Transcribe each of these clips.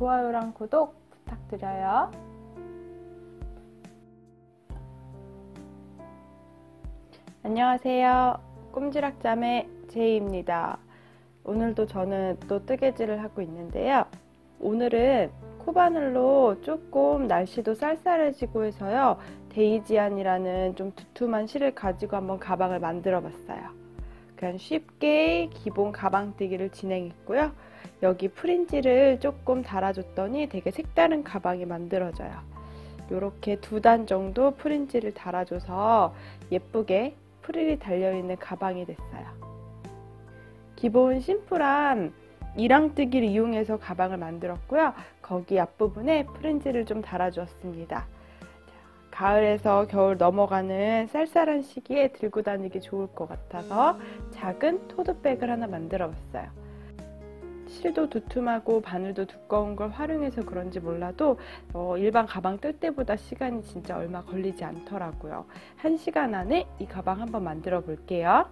좋아요랑 구독 부탁드려요. 안녕하세요. 꼼지락자매 제이입니다. 오늘도 저는 또 뜨개질을 하고 있는데요. 오늘은 코바늘로 조금 날씨도 쌀쌀해지고 해서요. 데이지안이라는 좀 두툼한 실을 가지고 한번 가방을 만들어 봤어요. 그냥 쉽게 기본 가방뜨기를 진행했고요. 여기 프린지를 조금 달아줬더니 되게 색다른 가방이 만들어져요. 이렇게 두 단 정도 프린지를 달아줘서 예쁘게 프릴이 달려있는 가방이 됐어요. 기본 심플한 이랑뜨기를 이용해서 가방을 만들었고요. 거기 앞부분에 프린지를 좀 달아주었습니다. 가을에서 겨울 넘어가는 쌀쌀한 시기에 들고 다니기 좋을 것 같아서 작은 토드백을 하나 만들어 봤어요. 실도 두툼하고 바늘도 두꺼운 걸 활용해서 그런지 몰라도 어, 일반 가방 뜰 때보다 시간이 진짜 얼마 걸리지 않더라고요. 한 시간 안에 이 가방 한번 만들어 볼게요.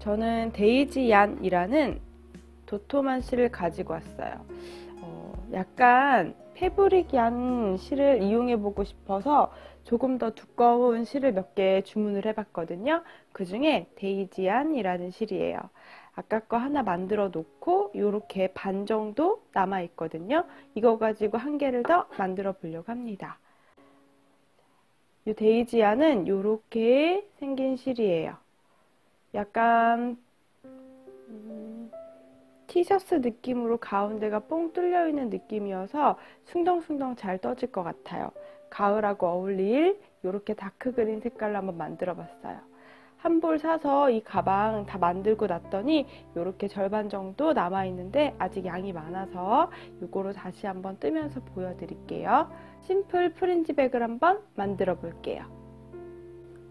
저는 데이지 얀이라는 도톰한 실을 가지고 왔어요. 어, 약간 패브릭 얀 실을 이용해 보고 싶어서 조금 더 두꺼운 실을 몇 개 주문을 해봤거든요. 그 중에 데이지안이라는 실이에요. 아까 거 하나 만들어 놓고 이렇게 반 정도 남아 있거든요. 이거 가지고 한 개를 더 만들어 보려고 합니다. 이 데이지안은 이렇게 생긴 실이에요. 약간 음, 티셔츠 느낌으로 가운데가 뽕 뚫려 있는 느낌이어서 숭덩숭덩 잘 떠질 것 같아요. 가을하고 어울릴 이렇게 dark green 색깔로 한번 만들어 봤어요. 한 볼 사서 이 가방 다 만들고 났더니 이렇게 절반 정도 남아 있는데 아직 양이 많아서 이거로 다시 한번 뜨면서 보여드릴게요. simple fringe bag을 한번 만들어 볼게요.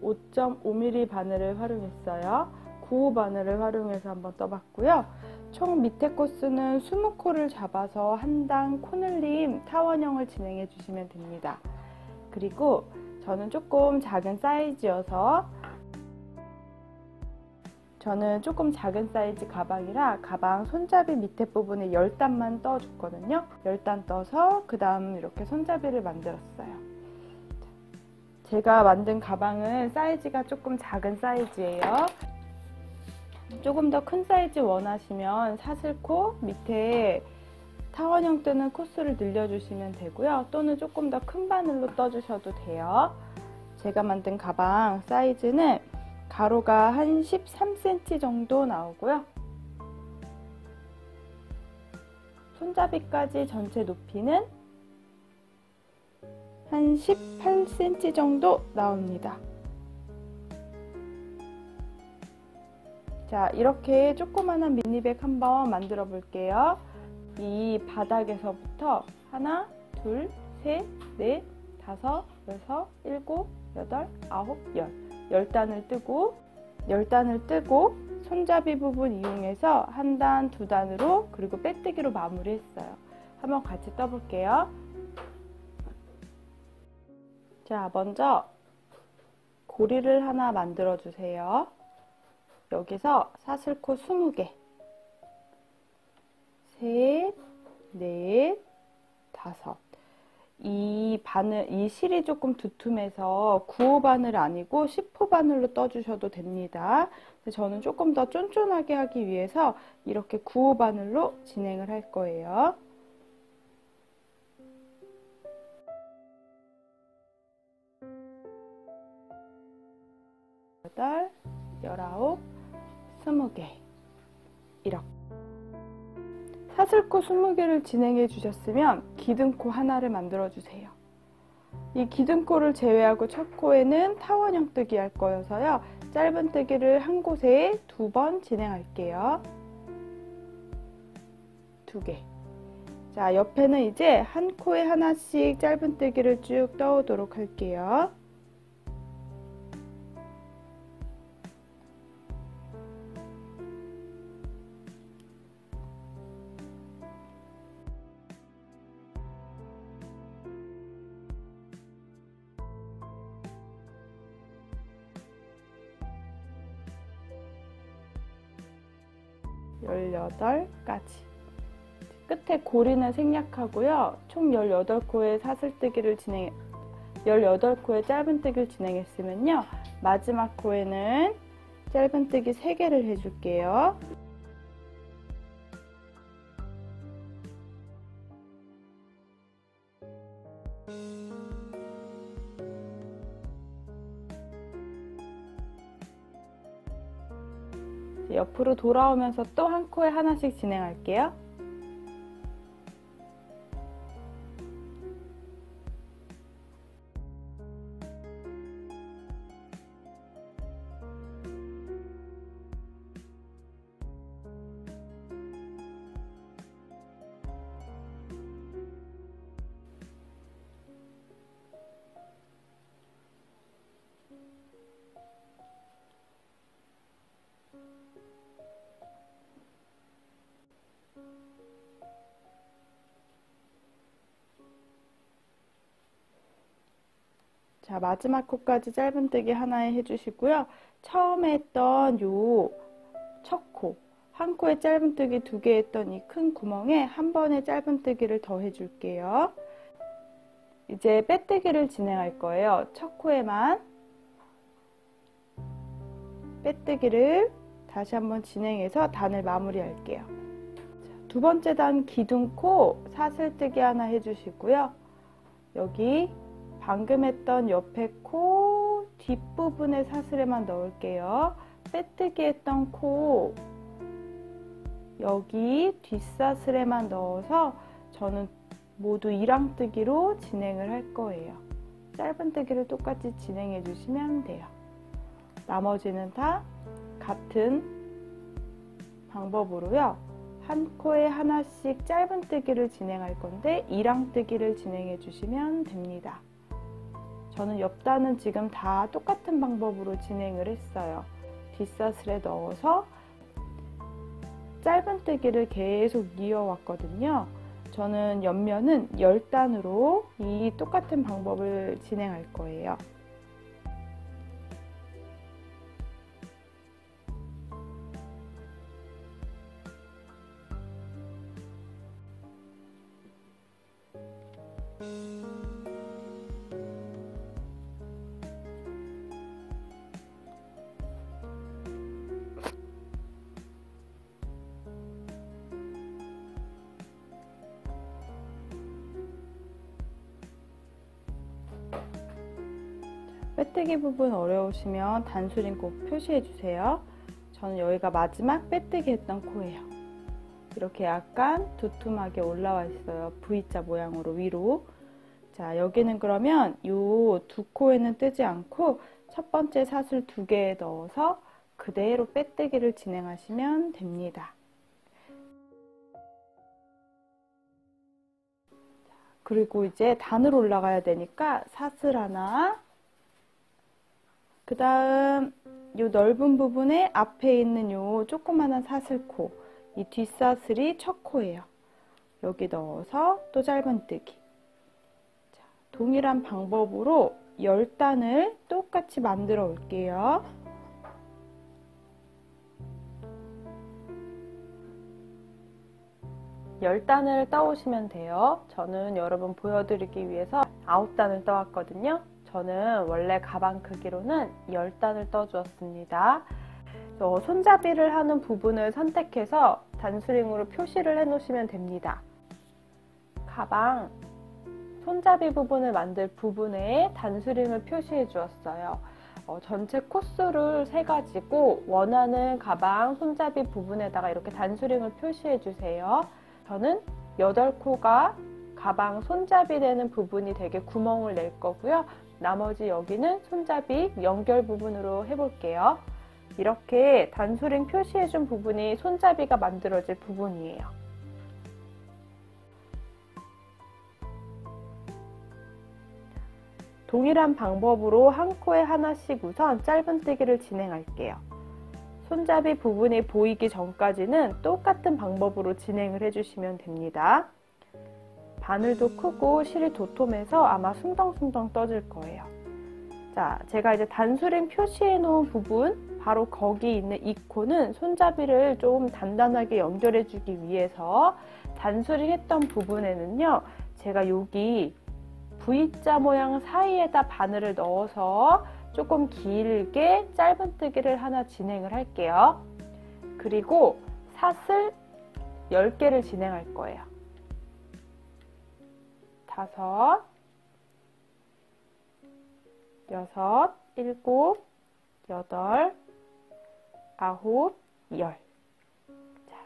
5.5mm 바늘을 활용했어요. 9호 바늘을 활용해서 한번 떠봤고요. 총 밑에 코스는 20코를 잡아서 한단 코늘림 타원형을 진행해 주시면 됩니다. 그리고 저는 조금 작은 사이즈여서 저는 조금 작은 사이즈 가방이라 가방 손잡이 밑에 부분에 10단만 떠줬거든요. 10단 떠서 그 다음 이렇게 손잡이를 만들었어요. 제가 만든 가방은 사이즈가 조금 작은 사이즈예요. 조금 더 큰 사이즈 원하시면 사슬코 밑에 타원형 뜨는 코스를 늘려주시면 되고요. 또는 조금 더 큰 바늘로 떠주셔도 돼요. 제가 만든 가방 사이즈는 가로가 한 13cm 정도 나오고요. 손잡이까지 전체 높이는 한 18cm 정도 나옵니다. 자, 이렇게 조그만한 미니백 한번 만들어 볼게요. 이 바닥에서부터 하나, 둘, 셋, 넷, 다섯, 여섯, 일곱, 여덟, 아홉, 열. 열 단을 뜨고 열 단을 뜨고 손잡이 부분 이용해서 한 단, 두 단으로 그리고 빼뜨기로 마무리했어요. 한번 같이 떠볼게요. 자, 먼저 고리를 하나 만들어 주세요. 여기서 사슬코 20개 셋, 넷, 다섯 이 바늘, 이 실이 조금 두툼해서 9호 바늘 아니고 10호 바늘로 떠주셔도 됩니다. 저는 조금 더 쫀쫀하게 하기 위해서 이렇게 9호 바늘로 진행을 할 거예요. 여덟, 열아홉, 스무 개 사슬코 20개를 진행해 주셨으면 기둥코 하나를 만들어 주세요. 이 기둥코를 제외하고 첫 코에는 타원형 뜨기 할 거여서요. 짧은 뜨기를 한 곳에 두 번 진행할게요. 두 개. 자, 옆에는 이제 한 코에 하나씩 짧은 뜨기를 쭉 떠오도록 할게요. 18가지. 끝에 고리는 생략하고요. 총 18코의 사슬뜨기를 진행, 18코의 짧은뜨기를 진행했으면요. 마지막 코에는 짧은뜨기 3개를 해줄게요. 옆으로 돌아오면서 또 한 코에 하나씩 진행할게요. 자, 마지막 코까지 짧은뜨기 하나에 해주시고요. 처음에 했던 요 첫 코, 한 코에 짧은뜨기 두 개 했던 이 큰 구멍에 한 번에 짧은뜨기를 더 해줄게요. 이제 빼뜨기를 진행할 거예요. 첫 코에만 빼뜨기를 다시 한번 진행해서 단을 마무리할게요. 두 번째 단 기둥 코 사슬뜨기 하나 해주시고요. 여기 방금 했던 옆에 코 뒷부분의 사슬에만 넣을게요. 빼뜨기 했던 코 여기 뒷사슬에만 넣어서 저는 모두 1항뜨기로 진행을 할 거예요. 짧은 뜨기를 똑같이 진행해 주시면 돼요. 나머지는 다 같은 방법으로요. 한 코에 하나씩 짧은 뜨기를 진행할 건데 1항뜨기를 진행해 주시면 됩니다. 저는 옆단은 지금 다 똑같은 방법으로 진행을 했어요. 뒷사슬에 넣어서 짧은 뜨기를 계속 이어왔거든요. 저는 옆면은 10단으로 이 똑같은 방법을 진행할 거예요. 빼뜨기 부분 어려우시면 단수링 꼭 표시해 주세요. 저는 여기가 마지막 빼뜨기 했던 코예요. 이렇게 약간 두툼하게 올라와 있어요. V자 모양으로 위로. 자, 여기는 그러면 이 두 코에는 뜨지 않고 첫 번째 사슬 두개 넣어서 그대로 빼뜨기를 진행하시면 됩니다. 그리고 이제 단으로 올라가야 되니까 사슬 하나, 그 다음 이 넓은 부분에 앞에 있는 요 조그만한 사슬코 이 뒷사슬이 첫 코예요. 여기 넣어서 또 짧은뜨기 자, 동일한 방법으로 10단을 똑같이 만들어 올게요. 열단을 떠오시면 돼요. 저는 여러분 보여드리기 위해서 9단을 떠왔거든요. 저는 원래 가방 크기로는 10단을 떠주었습니다. 손잡이를 하는 부분을 선택해서 단수링으로 표시를 해 놓으시면 됩니다. 가방 손잡이 부분을 만들 부분에 단수링을 표시해 주었어요. 어, 전체 코스를 세 가지고 원하는 가방 손잡이 부분에다가 이렇게 단수링을 표시해 주세요. 저는 8코가 가방 손잡이 되는 부분이 되게 구멍을 낼 거고요. 나머지 여기는 손잡이 연결 부분으로 해볼게요. 이렇게 단수링 표시해준 부분이 손잡이가 만들어질 부분이에요. 동일한 방법으로 한 코에 하나씩 우선 짧은뜨기를 진행할게요. 손잡이 부분이 보이기 전까지는 똑같은 방법으로 진행을 해주시면 됩니다. 바늘도 크고 실이 도톰해서 아마 숭덩숭덩 떠질 거예요. 자, 제가 이제 단수림 표시해 놓은 부분 바로 거기 있는 이 코는 손잡이를 좀 단단하게 연결해 주기 위해서 단수링 했던 부분에는요 제가 여기 V자 모양 사이에다 바늘을 넣어서 조금 길게 짧은뜨기를 하나 진행을 할게요 그리고 사슬 10개를 진행할 거예요 다섯 여섯 일곱 여덟 아홉, 열. 자,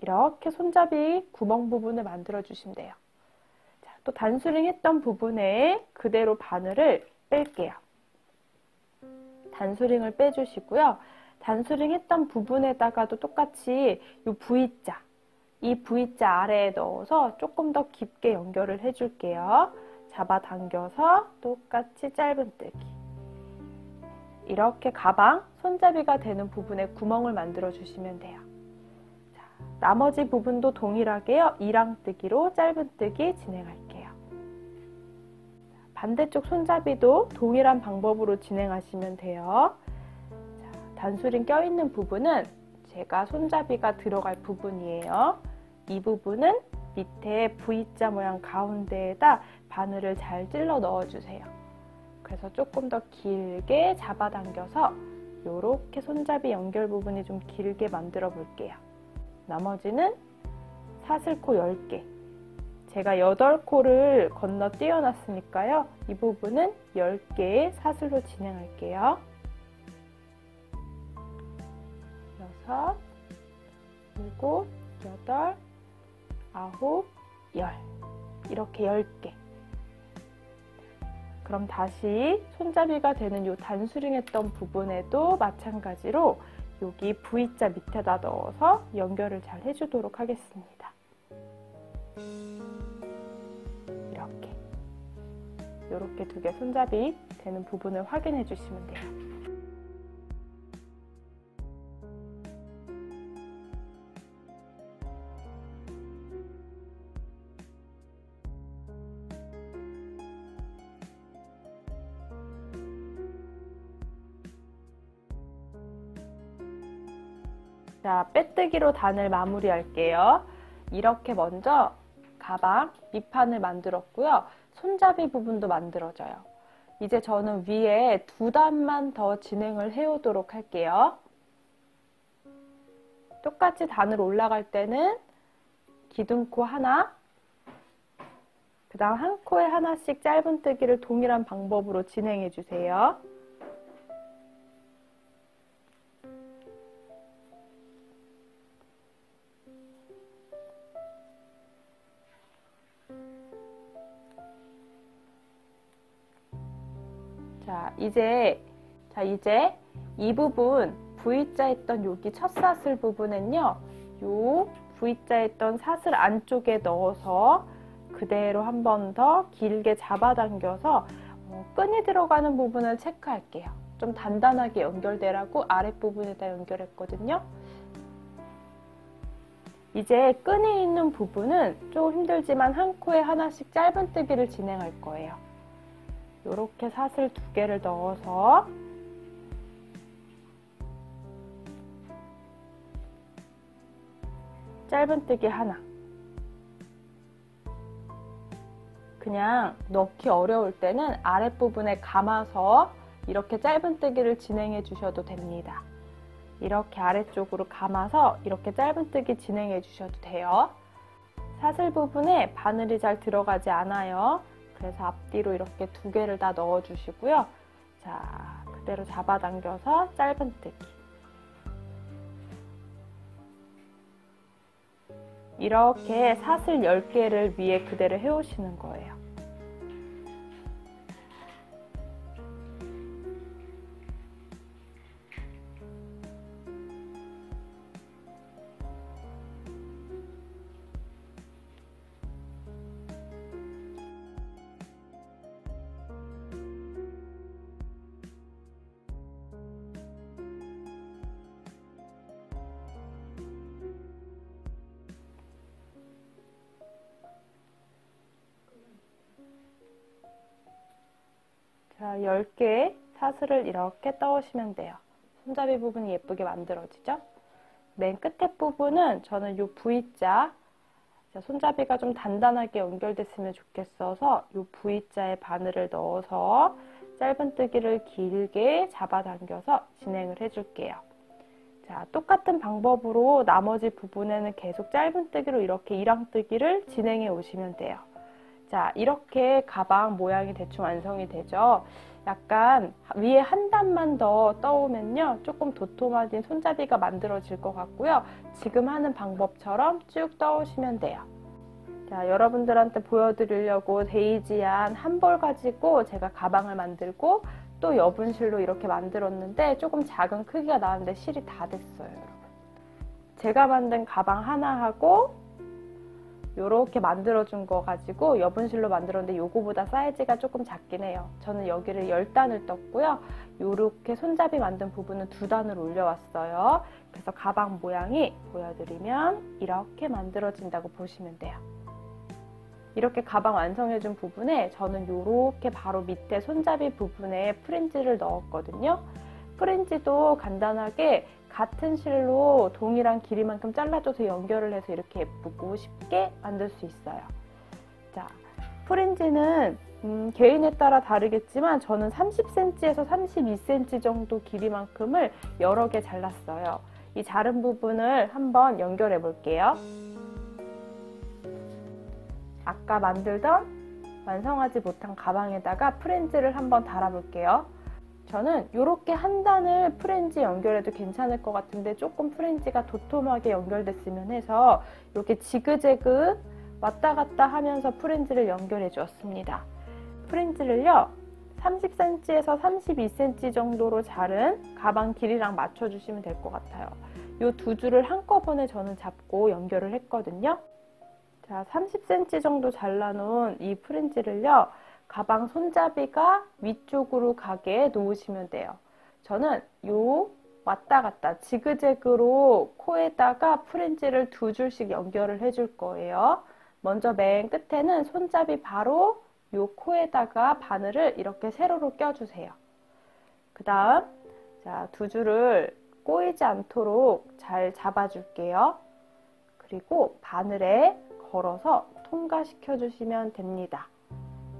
이렇게 손잡이 구멍 부분을 만들어 주시면 돼요. 자, 또 단수링 했던 부분에 그대로 바늘을 뺄게요. 단수링을 빼주시고요. 단수링 했던 부분에다가도 똑같이 이 V자, 이 V자 아래에 넣어서 조금 더 깊게 연결을 해줄게요. 잡아당겨서 똑같이 짧은뜨기. 이렇게 가방, 손잡이가 되는 부분에 구멍을 만들어 주시면 돼요. 자, 나머지 부분도 동일하게요. 이랑뜨기로 짧은뜨기 진행할게요. 반대쪽 손잡이도 동일한 방법으로 진행하시면 돼요. 자, 단수링 껴있는 부분은 제가 손잡이가 들어갈 부분이에요. 이 부분은 밑에 V자 모양 가운데에다 바늘을 잘 찔러 넣어주세요. 그래서 조금 더 길게 잡아당겨서 이렇게 손잡이 연결 부분이 좀 길게 만들어 볼게요. 나머지는 사슬코 10개. 제가 8코를 건너 띄어놨으니까요. 이 부분은 10개의 사슬로 진행할게요. 6, 7, 8, 9, 10 이렇게 10개 그럼 다시 손잡이가 되는 이 단수링 했던 부분에도 마찬가지로 여기 V자 밑에다 넣어서 연결을 잘 해주도록 하겠습니다. 이렇게 이렇게 두 개 손잡이 되는 부분을 확인해 주시면 돼요. 자, 빼뜨기로 단을 마무리할게요. 이렇게 먼저 가방 밑판을 만들었고요. 손잡이 부분도 만들어져요. 이제 저는 위에 두 단만 더 진행을 해오도록 할게요. 똑같이 단을 올라갈 때는 기둥코 하나, 그 다음 한 코에 하나씩 짧은뜨기를 동일한 방법으로 진행해 주세요. 자, 이제 자, 이제 이 부분 V자 했던 여기 첫 사슬 부분은요. 요 V자 했던 사슬 안쪽에 넣어서 그대로 한 번 더 길게 잡아당겨서 어, 끈이 들어가는 부분을 체크할게요. 좀 단단하게 연결되라고 아랫부분에다 연결했거든요. 이제 끈이 있는 부분은 좀 힘들지만 한 코에 하나씩 짧은뜨기를 진행할 거예요. 이렇게 사슬 두 개를 넣어서 짧은뜨기 하나 그냥 넣기 어려울 때는 아랫부분에 감아서 이렇게 짧은뜨기를 진행해 주셔도 됩니다. 이렇게 아래쪽으로 감아서 이렇게 짧은뜨기 진행해 주셔도 돼요. 사슬 부분에 바늘이 잘 들어가지 않아요. 그래서 앞뒤로 이렇게 두 개를 다 넣어 주시고요. 자, 그대로 잡아당겨서 짧은뜨기. 이렇게 사슬 10개를 위에 그대로 해오시는 거예요. 자, 10개 사슬을 이렇게 떠오시면 돼요. 손잡이 부분이 예쁘게 만들어지죠? 맨 끝에 부분은 저는 이 V자 손잡이가 좀 단단하게 연결됐으면 좋겠어서 이 V자에 바늘을 넣어서 짧은뜨기를 길게 잡아당겨서 진행을 해줄게요. 자, 똑같은 방법으로 나머지 부분에는 계속 짧은뜨기로 이렇게 이랑뜨기를 진행해 오시면 돼요. 자, 이렇게 가방 모양이 대충 완성이 되죠. 약간 위에 한 단만 더 떠오면요. 조금 도톰해진 손잡이가 만들어질 것 같고요. 지금 하는 방법처럼 쭉 떠오시면 돼요. 자, 여러분들한테 보여드리려고 데이지한 한 벌 가지고 제가 가방을 만들고 또 여분실로 이렇게 만들었는데 조금 작은 크기가 나왔는데 실이 다 됐어요, 여러분. 제가 만든 가방 하나하고 이렇게 만들어준 거 가지고 여분실로 만들었는데 요거보다 사이즈가 조금 작긴 해요. 저는 여기를 10단을 떴고요. 이렇게 손잡이 만든 부분은 두 단을 올려왔어요. 그래서 가방 모양이 보여드리면 이렇게 만들어진다고 보시면 돼요. 이렇게 가방 완성해준 부분에 저는 이렇게 바로 밑에 손잡이 부분에 프린지를 넣었거든요. 프린지도 간단하게 같은 실로 동일한 길이만큼 잘라줘서 연결을 해서 이렇게 예쁘고 쉽게 만들 수 있어요. 자, 프린지는 음, 개인에 따라 다르겠지만 저는 30cm에서 32cm 정도 길이만큼을 여러 개 잘랐어요. 이 자른 부분을 한번 연결해 볼게요. 아까 만들던 완성하지 못한 가방에다가 프렌즈를 한번 달아볼게요. 저는 이렇게 한 단을 프렌즈 연결해도 괜찮을 것 같은데 조금 프렌즈가 도톰하게 연결됐으면 해서 이렇게 지그재그 왔다 갔다 하면서 프렌즈를 연결해 주었습니다. 프렌즈를요 30cm에서 32cm 정도로 자른 가방 길이랑 맞춰주시면 될 것 같아요. 이 두 줄을 한꺼번에 저는 잡고 연결을 했거든요. 자, 30cm 정도 잘라놓은 이 프린지를요, 가방 손잡이가 위쪽으로 가게 놓으시면 돼요. 저는 요 왔다 갔다 지그재그로 코에다가 프린지를 두 줄씩 연결을 해줄 거예요. 먼저 맨 끝에는 손잡이 바로 요 코에다가 바늘을 이렇게 세로로 껴주세요. 그 다음 자, 두 줄을 꼬이지 않도록 잘 잡아줄게요. 그리고 바늘에 걸어서 통과시켜 주시면 됩니다.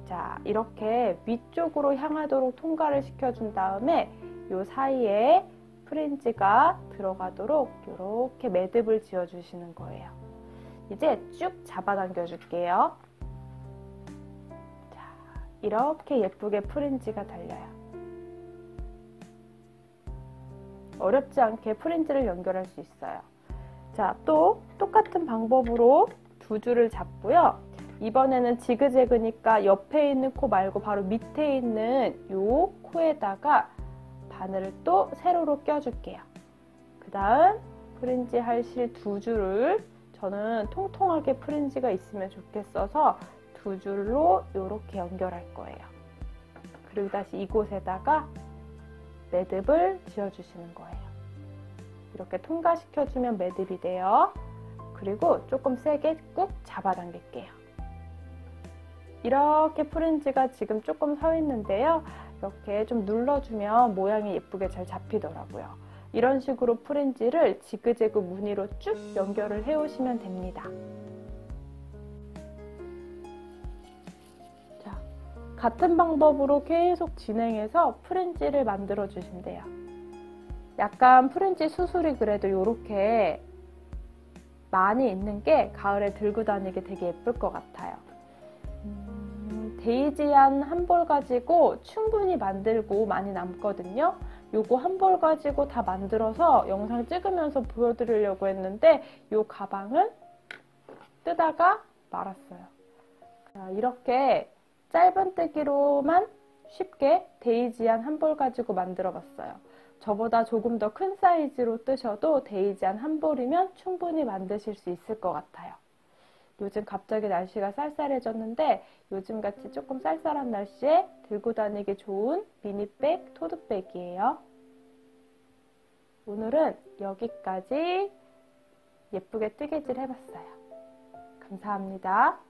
자, 이렇게 위쪽으로 향하도록 통과를 시켜준 다음에 이 사이에 프렌즈가 들어가도록 이렇게 매듭을 지어주시는 거예요. 이제 쭉 잡아당겨 줄게요. 자, 이렇게 예쁘게 프렌즈가 달려요. 어렵지 않게 프렌즈를 연결할 수 있어요. 자, 또 똑같은 방법으로 두 줄을 잡고요. 이번에는 지그재그니까 옆에 있는 코 말고 바로 밑에 있는 이 코에다가 바늘을 또 세로로 껴줄게요. 그 다음 프린지 할 실 두 줄을 저는 통통하게 프린지가 있으면 좋겠어서 두 줄로 이렇게 연결할 거예요. 그리고 다시 이곳에다가 매듭을 지어주시는 거예요. 이렇게 통과시켜주면 매듭이 돼요. 그리고 조금 세게 꾹 잡아당길게요. 이렇게 프린지가 지금 조금 서 있는데요. 이렇게 좀 눌러주면 모양이 예쁘게 잘 잡히더라고요. 이런 식으로 프린지를 지그재그 무늬로 쭉 연결을 해 오시면 됩니다. 자, 같은 방법으로 계속 진행해서 프린지를 만들어 주시면 돼요. 약간 프린지 수술이 그래도 이렇게 많이 있는 게 가을에 들고 다니기 되게 예쁠 것 같아요. 음, 데이지한 한 볼 가지고 충분히 만들고 많이 남거든요. 요거 한볼 가지고 다 만들어서 영상 찍으면서 보여드리려고 했는데 요 가방은 뜨다가 말았어요. 이렇게 짧은뜨기로만 쉽게 데이지한 한볼 가지고 만들어 봤어요. 저보다 조금 더 큰 사이즈로 뜨셔도 데이지한 한 볼이면 충분히 만드실 수 있을 것 같아요. 요즘 갑자기 날씨가 쌀쌀해졌는데 요즘같이 조금 쌀쌀한 날씨에 들고 다니기 좋은 미니백, 토드백이에요. 오늘은 여기까지 예쁘게 뜨개질 해봤어요. 감사합니다.